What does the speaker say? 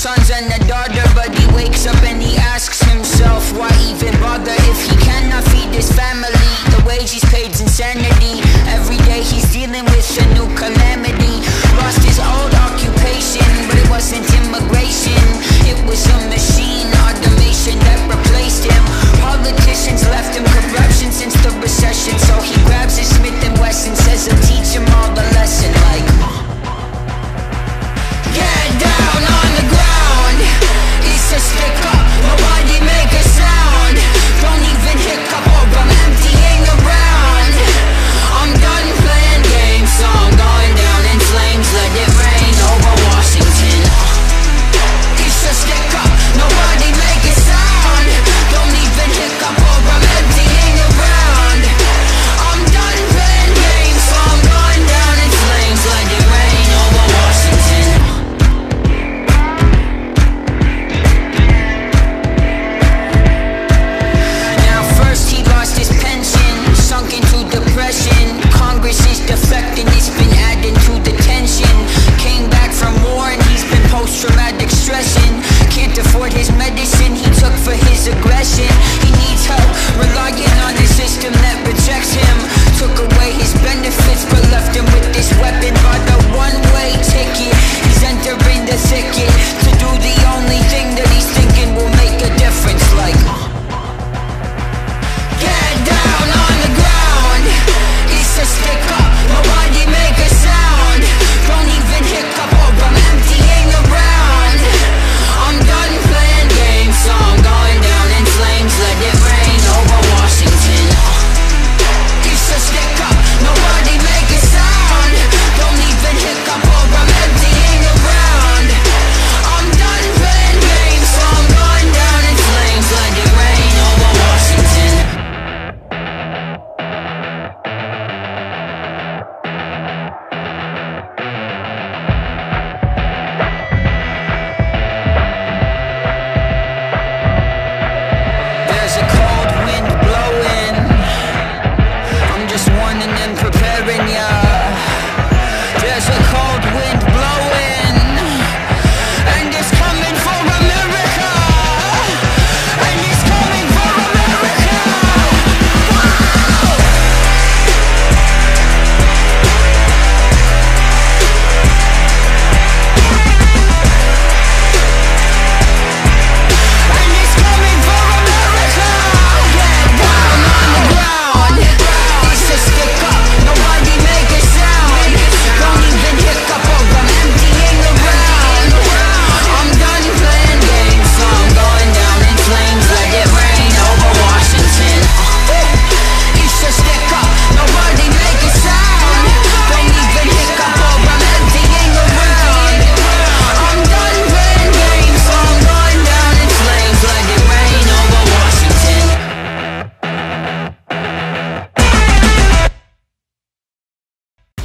sons and a daughter But he wakes up and he asks himself Why even bother if he cannot feed his family? The wage he's paid's insanity. Every day he's dealing with a new calamity.